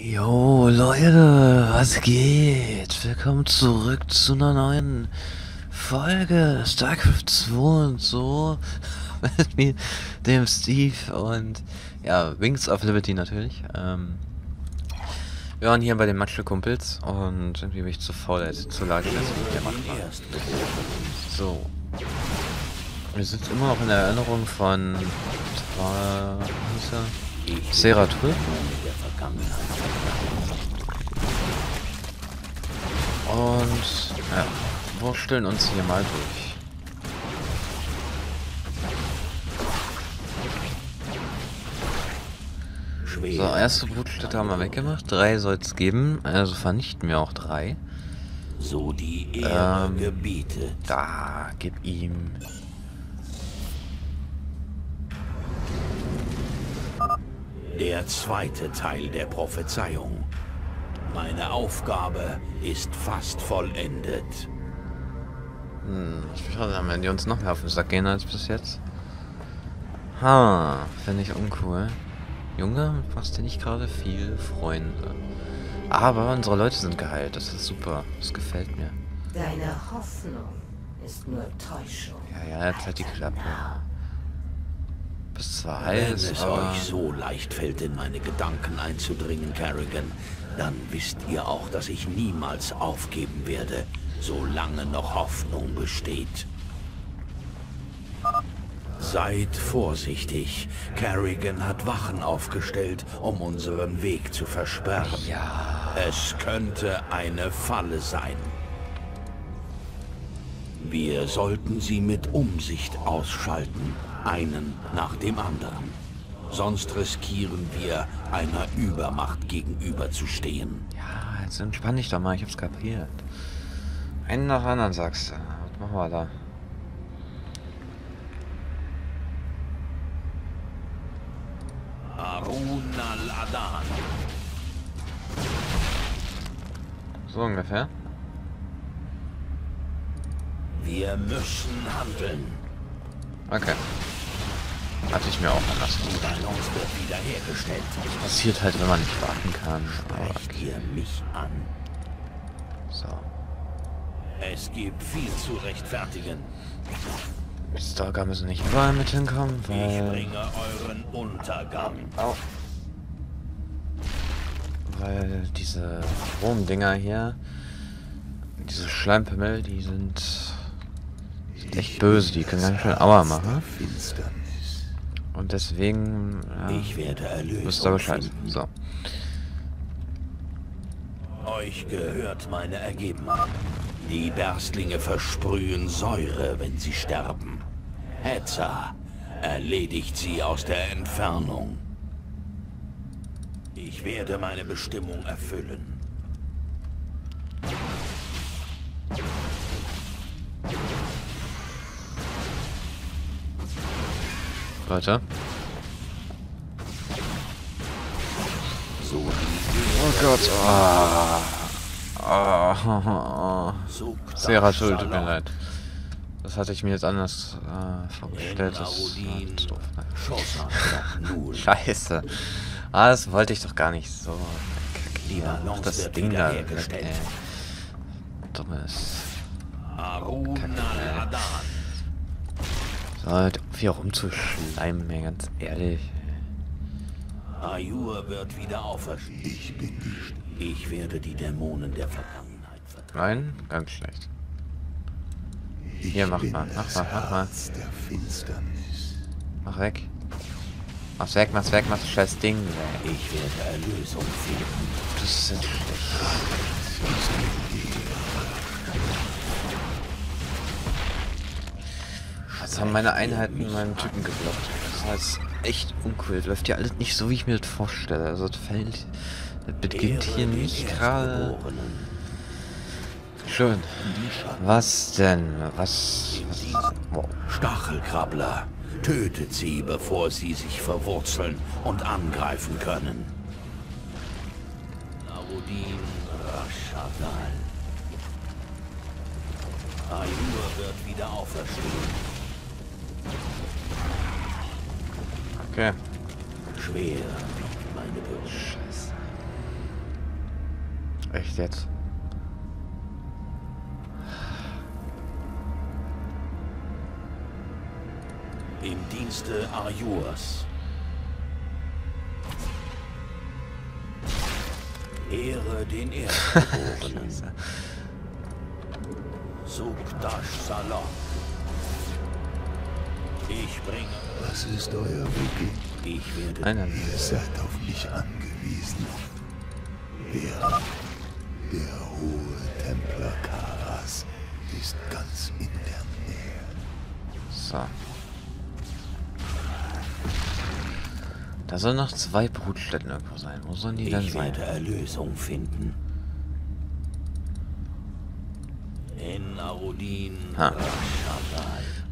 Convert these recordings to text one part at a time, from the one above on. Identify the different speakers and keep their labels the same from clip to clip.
Speaker 1: Jo, Leute, was geht? Willkommen zurück zu einer neuen Folge StarCraft 2 und so. Mit mir, dem Steve und ja, Wings of Liberty natürlich. Ähm, wir waren hier bei den Matschel-Kumpels und irgendwie bin ich zu faul, jetzt zu laut, dass der macht mal. So. Wir sind immer noch in der Erinnerung von Tra... er? Seratul. Und ja, wursteln uns hier mal durch. So, erste Brutstätte haben wir weggemacht. Drei soll es geben, also vernichten wir auch drei.
Speaker 2: So die Ehre
Speaker 1: Ähm,
Speaker 2: gebietet.
Speaker 1: Da, gib ihm.
Speaker 2: Der zweite Teil der Prophezeiung. Meine Aufgabe ist fast vollendet.
Speaker 1: Hm, ich schade, dann werden die uns noch mehr auf den Sack gehen als bis jetzt. Ha, finde ich uncool. Junge, machst dir nicht gerade viel Freunde. Aber unsere Leute sind geheilt, das ist super. Das gefällt mir.
Speaker 3: Deine Hoffnung ist nur Täuschung.
Speaker 1: Ja, ja, jetzt halt die Klappe. Bist zwar
Speaker 2: Wenn
Speaker 1: heiß,
Speaker 2: es
Speaker 1: aber...
Speaker 2: euch so leicht fällt, in meine Gedanken einzudringen, Kerrigan, dann wisst ihr auch, dass ich niemals aufgeben werde, solange noch Hoffnung besteht. Seid vorsichtig. Kerrigan hat Wachen aufgestellt, um unseren Weg zu versperren.
Speaker 1: Ja,
Speaker 2: Es könnte eine Falle sein. Wir sollten sie mit Umsicht ausschalten, einen nach dem anderen. Sonst riskieren wir, einer Übermacht gegenüberzustehen.
Speaker 1: ja, jetzt entspann dich doch mal, ich hab's kapiert. Einen nach anderen sagst du. Was machen wir da?
Speaker 2: Harun al-Adan.
Speaker 1: So ungefähr.
Speaker 2: Wir müssen handeln.
Speaker 1: Okay. Hatte ich mir auch anders
Speaker 2: wird wiederhergestellt.
Speaker 1: Passiert halt, wenn man nicht warten kann. Aber okay.
Speaker 2: mich an?
Speaker 1: So.
Speaker 2: Es gibt viel zu rechtfertigen.
Speaker 1: Die Stalker müssen nicht überall mit hinkommen,
Speaker 2: Ich
Speaker 1: weil...
Speaker 2: bringe euren Untergang.
Speaker 1: Au. Weil diese Wurmdinger hier, diese Schleimpimmel, die sind, sind echt böse, die können ganz schön Aua machen. Und deswegen ja,
Speaker 2: Ich werde Erlösung
Speaker 1: wisst ihr Bescheid.
Speaker 2: finden.
Speaker 1: So.
Speaker 2: Euch gehört meine Ergebenheit. Die Berstlinge versprühen Säure, wenn sie sterben. Hetzer erledigt sie aus der Entfernung. Ich werde meine Bestimmung erfüllen.
Speaker 1: Leute.
Speaker 2: So
Speaker 1: Oh Gott. Ah. Ah. Sehr schuld, tut mir leid. Das hatte ich mir jetzt anders äh, vorgestellt. Das ist doof. ne? Scheiße. Ah, das wollte ich doch gar nicht so. Lieber.
Speaker 2: Balance
Speaker 1: das Ding da weg, ey. Dummes. Kacke, ey. Halt, wie auch umzuschleimen, mir ganz ehrlich.
Speaker 2: Ayur wird wieder auferstehen. Ich bin nicht. Ich werde die Dämonen der Vergangenheit vertreiben.
Speaker 1: Nein, ganz schlecht. Hier, mach mal, mach mal, mach mal.
Speaker 4: der Finsternis.
Speaker 1: Mach weg. Mach's weg, mach's weg, mach das scheiß Ding weg.
Speaker 2: Ich werde Erlösung finden.
Speaker 1: Das ist jetzt schlecht. Haben meine Einheiten meinen Typen geblockt. Das heißt, echt uncool. Läuft ja alles nicht so, wie ich mir das vorstelle. Also, das. Das beginnt hier nicht gerade. Schön. Was denn? Was? was? Wow.
Speaker 2: Stachelkrabbler. Tötet sie, bevor sie sich verwurzeln und angreifen können. Narudin Rashadal. Ayur wird wieder auferstehen.
Speaker 1: Okay.
Speaker 2: Schwer meine.
Speaker 1: Scheiße. Echt jetzt?
Speaker 2: Im Dienste Arjurs. Ehre den Erstgeborenen. Sukdash Salok. Ich bringe...
Speaker 4: Was ist euer Beginn?
Speaker 2: Ich werde...
Speaker 1: Nein.
Speaker 4: Ihr seid auf mich angewiesen. Ja, der hohe Templer Karas ist ganz in der Nähe.
Speaker 1: So. Da sollen noch zwei Brutstätten irgendwo sein. Wo sollen die denn
Speaker 2: Ich
Speaker 1: sein?
Speaker 2: werde Erlösung finden. In Arodin
Speaker 1: Ha.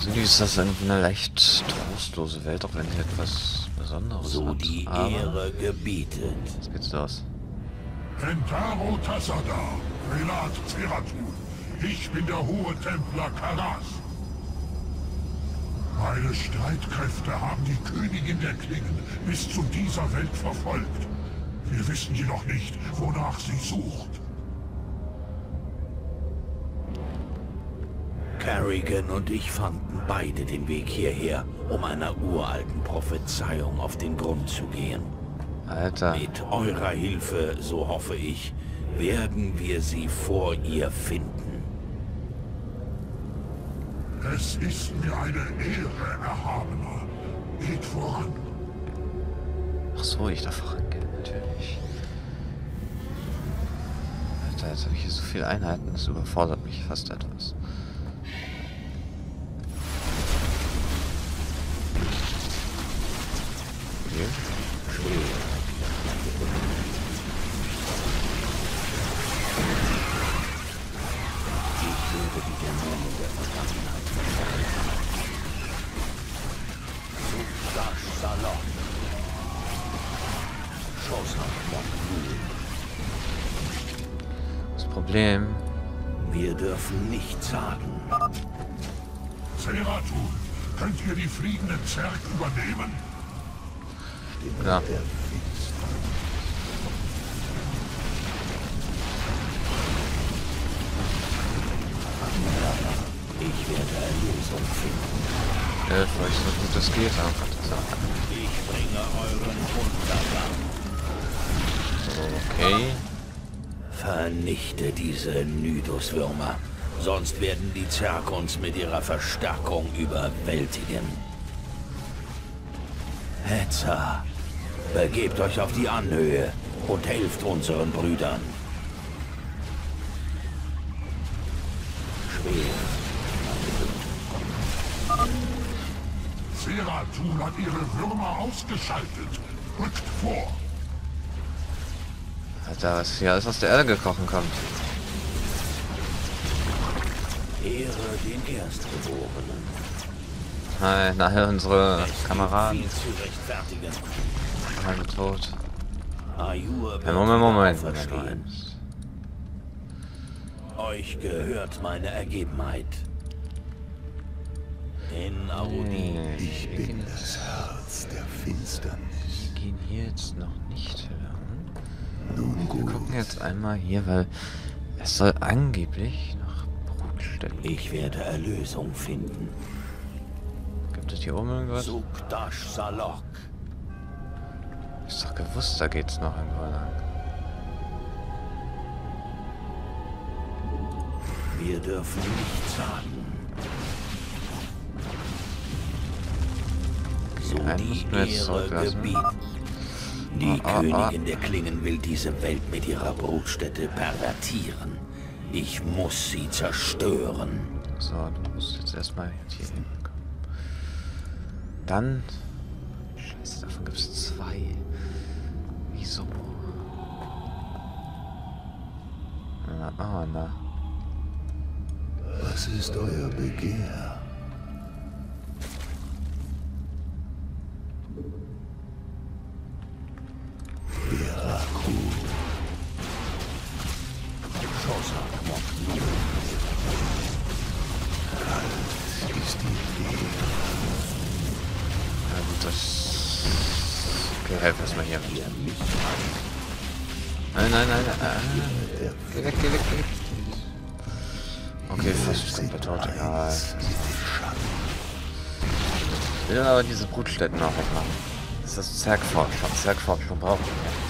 Speaker 1: Irgendwie ist das eine leicht trostlose Welt, auch wenn sie etwas Besonderes
Speaker 2: So
Speaker 1: hat.
Speaker 2: die
Speaker 1: Aber
Speaker 2: Ehre gebietet.
Speaker 1: jetzt geht's los.
Speaker 5: Pentaro Tassada, Relat Zeratul. Ich bin der hohe Templer Karas. Meine Streitkräfte haben die Königin der Klingen bis zu dieser Welt verfolgt. Wir wissen jedoch nicht, wonach sie sucht.
Speaker 2: Carrigan und ich fanden beide den Weg hierher, um einer uralten Prophezeiung auf den Grund zu gehen.
Speaker 1: Alter.
Speaker 2: Mit eurer Hilfe, so hoffe ich, werden wir sie vor ihr finden.
Speaker 5: Es ist mir eine Ehre, Erhabener. Geht voran.
Speaker 1: Ach so, ich darf vorangehen, natürlich. Alter, jetzt habe ich hier so viele Einheiten, das überfordert mich fast etwas. Okay.
Speaker 2: Ich werde die Dämonen der Vergangenheit verfolgen. Sukdash Salon.
Speaker 1: Das Problem,
Speaker 2: Wir dürfen nichts sagen.
Speaker 5: Zeratul, könnt ihr die fliegenden Zerg übernehmen?
Speaker 1: Ja,
Speaker 4: Der.
Speaker 2: Ich werde Erlösung finden.
Speaker 1: helft euch so gut es geht, einfach sagen.
Speaker 2: Ich bringe euren Untergang.
Speaker 1: Okay.
Speaker 2: Vernichte diese Nyduswürmer. Sonst werden die Zerg uns mit ihrer Verstärkung überwältigen. Hetzer, begebt euch auf die Anhöhe und helft unseren Brüdern. Schwer.
Speaker 5: Zeratul hat ihre Würmer ausgeschaltet. Rückt vor.
Speaker 1: Alter, was hier alles aus der Erde gekrochen kommt.
Speaker 2: Ehre den Erstgeborenen.
Speaker 1: Nein, nachher unsere Kameraden Alle tot. Ja, Moment, Moment. Moment. Moment.
Speaker 2: Euch gehört meine Ergebenheit. In Audi.
Speaker 1: Nee,
Speaker 4: Ich
Speaker 1: wir
Speaker 4: bin das Herz der Finsternis.
Speaker 1: wir gehen hier jetzt noch nicht lang.
Speaker 4: Nun
Speaker 1: Wir
Speaker 4: gut.
Speaker 1: gucken jetzt einmal hier, weil es soll angeblich noch Brutstätten
Speaker 2: Ich werde Erlösung finden.
Speaker 1: Gibt es hier oben irgendwas?
Speaker 2: Sukdash Salok.
Speaker 1: Gewusst, da geht's noch irgendwo lang.
Speaker 2: Wir dürfen nichts sagen. So
Speaker 1: einen
Speaker 2: die
Speaker 1: mussten wir jetzt zurücklassen.
Speaker 2: Die
Speaker 1: ah, ah.
Speaker 2: Königin der Klingen will diese Welt mit ihrer Brutstätte pervertieren. Ich muss sie zerstören.
Speaker 1: So, du musst jetzt erstmal hier hinkommen. Dann. Scheiße, davon gibt es zwei. Wieso? Ah, na.
Speaker 4: Was ist euer Begehr?
Speaker 1: Nein, nein, nein. nein.
Speaker 4: der
Speaker 1: Geh weg, geh weg, geh weg. Okay, fast
Speaker 4: sind
Speaker 1: komplett tot, egal. Ich will aber diese Brutstätten noch wegmachen. Das ist das Zergforschung. Zergforschung brauchen wir.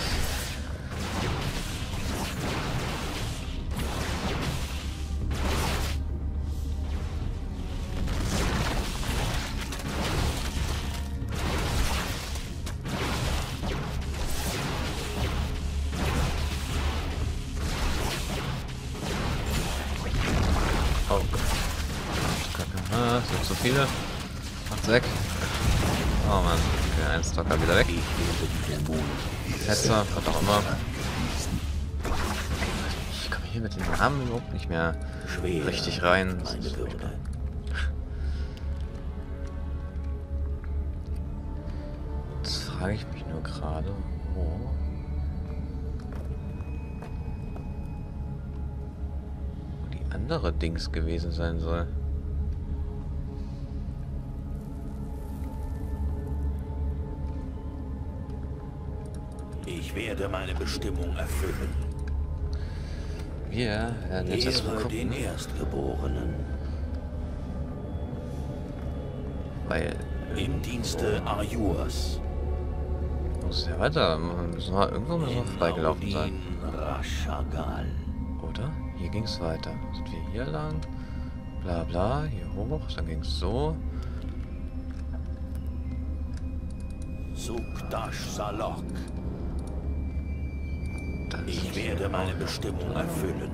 Speaker 1: Ein Stalker wieder weg. Hetzer, was auch immer. Ich komme hier mit den Namen überhaupt nicht mehr richtig rein. Jetzt frage ich mich nur gerade, wo die andere Dings gewesen sein soll.
Speaker 2: Werde meine Bestimmung erfüllen.
Speaker 1: Wir werden jetzt erstmal
Speaker 2: Ehre den
Speaker 1: gucken,
Speaker 2: Erstgeborenen.
Speaker 1: weil
Speaker 2: Im Dienste Arjurs.
Speaker 1: muss ja weiter. Müssen wir, irgendwo müssen wir freigelaufen sein.
Speaker 2: Rashagal.
Speaker 1: Oder? Hier ging es weiter. Sind wir hier lang? Bla bla, hier hoch, dann ging es so.
Speaker 2: Sukdash Salok. Ich werde meine. Bestimmung erfüllen.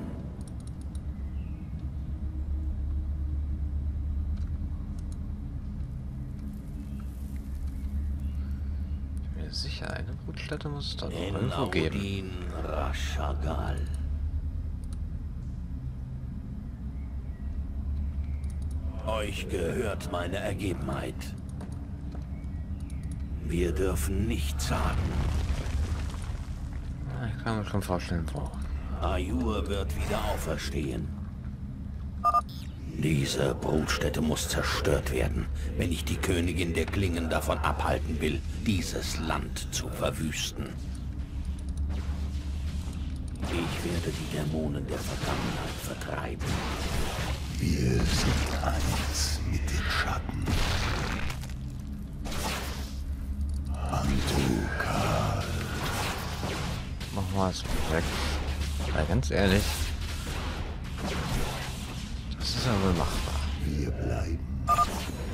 Speaker 1: Ich bin mir sicher, eine Brutstätte muss es da noch irgendwo geben.
Speaker 2: Rashagal. Euch gehört meine Ergebenheit. Wir dürfen nichts sagen.
Speaker 1: Ich kann mir schon vorstellen, wo.
Speaker 2: Ayur wird wieder auferstehen. Diese Brutstätte muss zerstört werden, wenn ich die Königin der Klingen davon abhalten will, dieses Land zu verwüsten. Ich werde die Dämonen der Vergangenheit vertreiben.
Speaker 4: Wir sind eins mit den Schatten. Antukar.
Speaker 1: Es weg. Weil ganz ehrlich, das ist ja wohl machbar.
Speaker 4: Wir bleiben.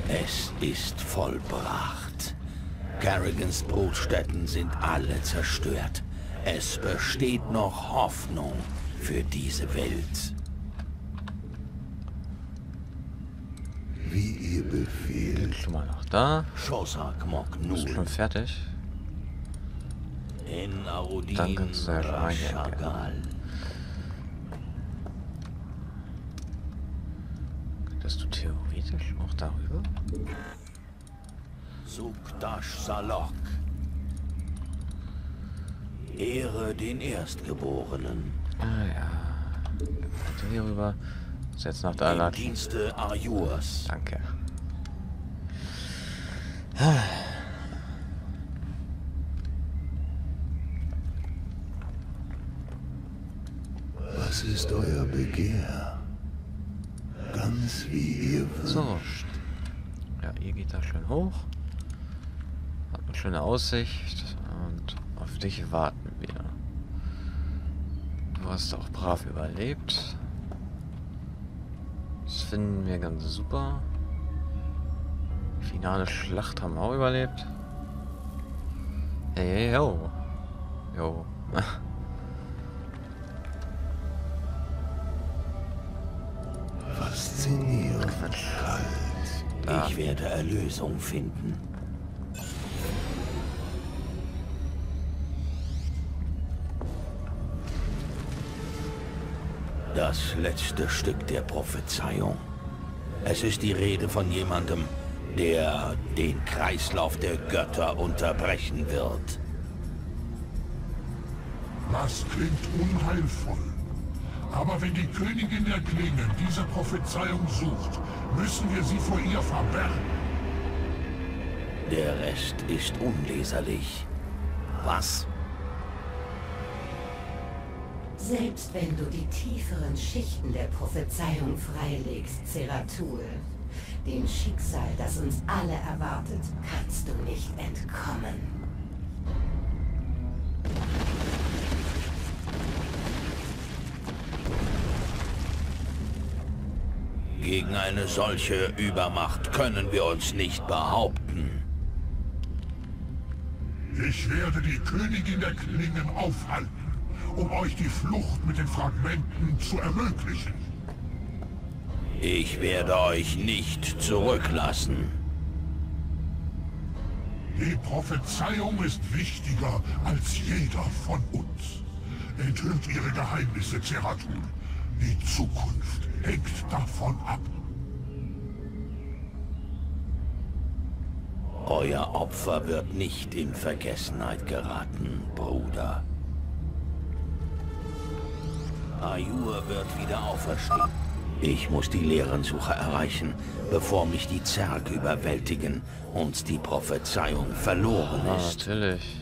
Speaker 2: Es ist vollbracht. Garrigans Brutstätten sind alle zerstört. Es besteht noch Hoffnung für diese Welt.
Speaker 4: Wie ihr Befehl.
Speaker 1: Schon mal noch da.
Speaker 2: Shosak Mok Nur.
Speaker 1: schon fertig. Mal hier
Speaker 2: Rashagal.
Speaker 1: Könntest du theoretisch auch darüber?
Speaker 2: Sukdash Salok. Ehre den Erstgeborenen.
Speaker 1: Ah ja. Könnte hier rüber. Ist jetzt noch da
Speaker 2: Im
Speaker 1: lag.
Speaker 2: Dienste Ayurs.
Speaker 1: Danke.
Speaker 4: Was ist euer Begehr? Ganz wie ihr
Speaker 1: So.
Speaker 4: wünscht.
Speaker 1: Ja, ihr geht da schön hoch. Hat eine schöne Aussicht. Und auf dich warten wir. Du hast auch brav überlebt. Das finden wir ganz super. Finale Schlacht haben wir auch überlebt. Hey, hey, yo. Yo.
Speaker 2: Werde Erlösung finden. Das letzte Stück der Prophezeiung. Es ist die Rede von jemandem, der den Kreislauf der Götter unterbrechen wird.
Speaker 5: Das klingt unheilvoll. Aber wenn die Königin der Klingen diese Prophezeiung sucht, müssen wir sie vor ihr verbergen.
Speaker 2: Der Rest ist unleserlich. Was?
Speaker 3: Selbst wenn du die tieferen Schichten der Prophezeiung freilegst, Zeratul, dem Schicksal, das uns alle erwartet, kannst du nicht entkommen.
Speaker 2: Gegen eine solche Übermacht können wir uns nicht behaupten.
Speaker 5: Ich werde die Königin der Klingen aufhalten, um euch die Flucht mit den Fragmenten zu ermöglichen.
Speaker 2: Ich werde euch nicht zurücklassen.
Speaker 5: Die Prophezeiung ist wichtiger als jeder von uns. Enthüllt ihre Geheimnisse, Zeratul. Die Zukunft hängt davon ab.
Speaker 2: Euer Opfer wird nicht in Vergessenheit geraten, Bruder. Ayur wird wieder auferstehen. Ich muss die Leerensucher erreichen, bevor mich die Zerg überwältigen und die Prophezeiung verloren
Speaker 1: Ah,
Speaker 2: ist.
Speaker 1: natürlich.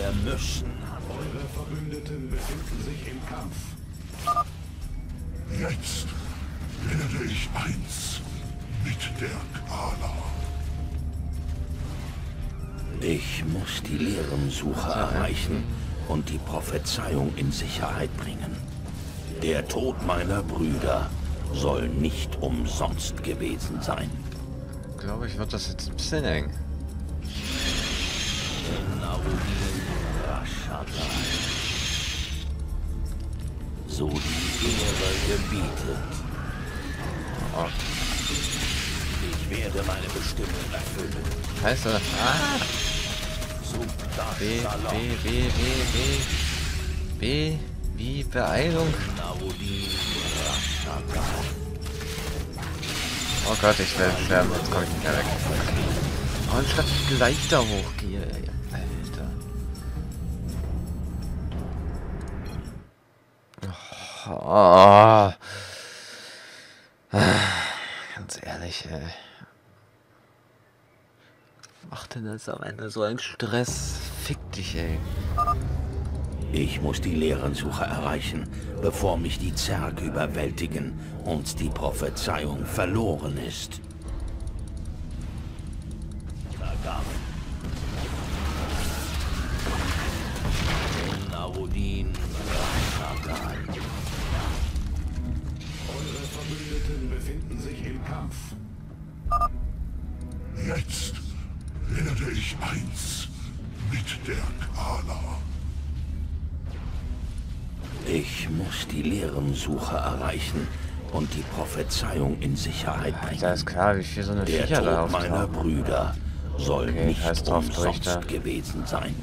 Speaker 2: Wir müssen.
Speaker 6: Eure Verbündeten befinden sich im Kampf.
Speaker 5: Jetzt werde ich eins mit der Kala.
Speaker 2: Ich muss die Leerensucher erreichen und die Prophezeiung in Sicherheit bringen. Der Tod meiner Brüder soll nicht umsonst gewesen sein.
Speaker 1: Glaube ich, wird das jetzt ein bisschen eng.
Speaker 2: So die Ehre gebietet. Ich werde meine Bestimmung erfüllen.
Speaker 1: scheiße. Ah! B, B. B, B, B. B, wie Beeilung. Oh Gott, ich werde sterben, jetzt komme ich nicht mehr weg. Anstatt ich gleich da hochgehe, Oh. Ganz ehrlich, ey. Macht denn das am Ende so ein Stress? Fick dich, ey.
Speaker 2: Ich muss die Leerensucher erreichen, bevor mich die Zerg überwältigen und die Prophezeiung verloren ist.
Speaker 6: Kampf.
Speaker 5: Jetzt werde ich eins mit der Kala.
Speaker 2: Ich muss die Leerensucher erreichen und die Prophezeiung in Sicherheit bringen.
Speaker 1: Da ist klar, wie viel so eine
Speaker 2: Der
Speaker 1: Viecher
Speaker 2: Tod meiner
Speaker 1: auftauchen.
Speaker 2: Brüder soll
Speaker 1: Okay,
Speaker 2: nicht umsonst gewesen sein.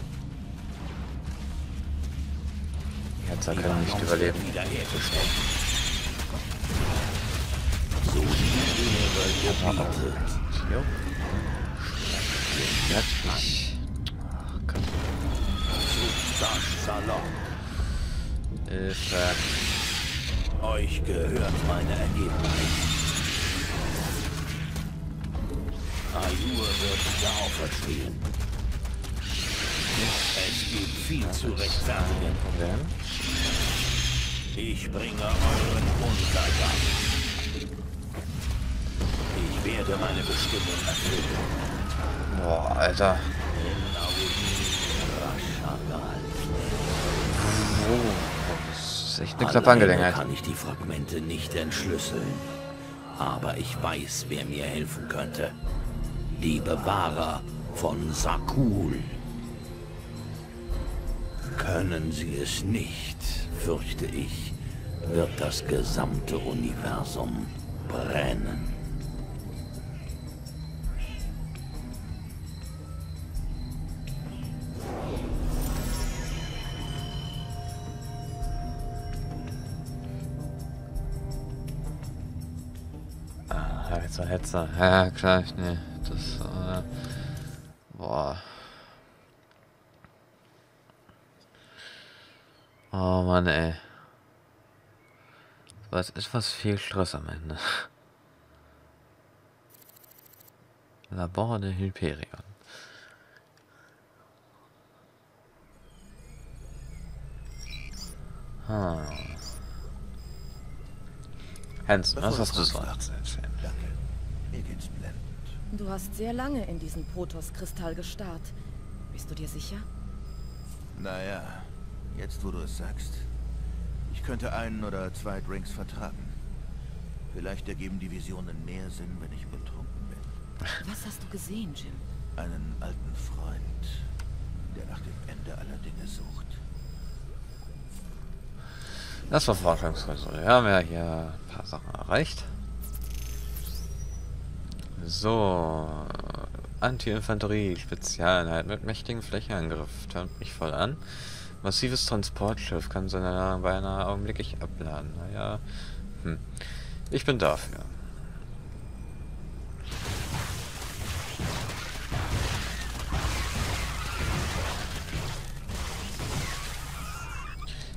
Speaker 1: Jetzt können
Speaker 2: Die
Speaker 1: nicht überleben.
Speaker 2: Wiederhergestellt. Ehre gebietet.
Speaker 1: Jo. Gott.
Speaker 2: Das Salon.
Speaker 1: Hilfe.
Speaker 2: Euch gehört meine Ergebenheit. Ayur wird wieder auferstehen. Es gibt viel zu rechtfertigen. Ich bringe euren Untergang. Ich werde meine Bestimmung erfüllen.
Speaker 1: Boah, Alter. Oh, das ist echt eine knappe Angelegenheit.
Speaker 2: kann ich die Fragmente nicht entschlüsseln. Aber ich weiß, wer mir helfen könnte. Die Bewahrer von Sakul. Können sie es nicht, fürchte ich, wird das gesamte Universum brennen.
Speaker 1: Hetzer. Ja, klar, ich, nee, das, äh, boah. Oh Mann, ey. Was ist was viel Stress am Ende. Labor der Hyperion. Hm. Hansen, was hast du?
Speaker 4: Danke. Mir geht's blendend.
Speaker 7: Du hast sehr lange in diesen Protoss-Kristall gestarrt. Bist du dir sicher?
Speaker 4: Naja, jetzt wo du es sagst. Ich könnte einen oder zwei Drinks vertragen. Vielleicht ergeben die Visionen mehr Sinn, wenn ich betrunken bin.
Speaker 7: Was hast du gesehen, Jim?
Speaker 4: Einen alten Freund, der nach dem Ende aller Dinge sucht.
Speaker 1: Das war Forschungsresult. Wir haben ja hier ein paar Sachen erreicht. So. Anti-Infanterie, Spezialeinheit mit mächtigen Flächenangriff. Tönt mich voll an. Massives Transportschiff kann seine Ladung beinahe augenblicklich abladen. Naja. Hm. Ich bin dafür.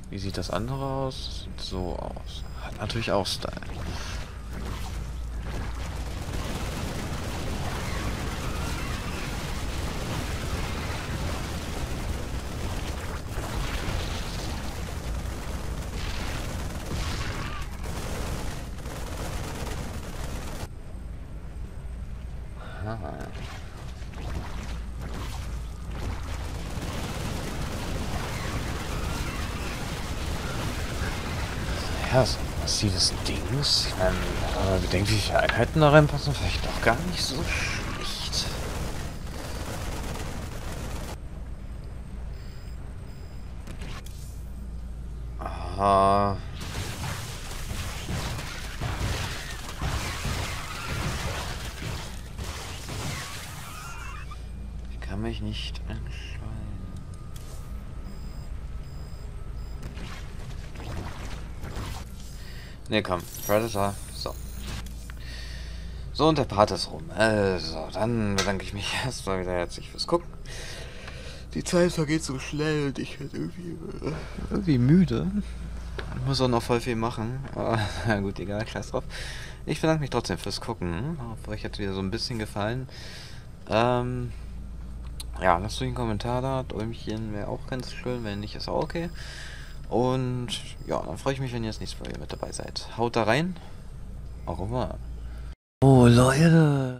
Speaker 1: Wie sieht das andere aus? Sieht so aus. Hat natürlich auch Style. Aha. Ja, so ein massives Dings. Ich meine, wenn bedenkt, wie viele Einheiten da reinpassen, vielleicht doch gar nicht so schlecht. Aha. Ich kann mich nicht entscheiden. Ne, komm. Predator. So. So, und der Part ist rum. Also, dann bedanke ich mich erstmal wieder herzlich fürs Gucken. Die Zeit vergeht so schnell und ich werde irgendwie, äh, irgendwie müde. Ich muss auch noch voll viel machen. Aber, na gut, egal, scheiß drauf. Ich bedanke mich trotzdem fürs Gucken. Hoffe, euch hat wieder so ein bisschen gefallen. Ähm, ja, lasst euch einen Kommentar da. Däumchen wäre auch ganz schön. Wenn nicht, ist auch okay. Und ja, dann freue ich mich, wenn ihr das nächste Mal mit dabei seid. Haut da rein. Au revoir.
Speaker 8: Oh, Leute.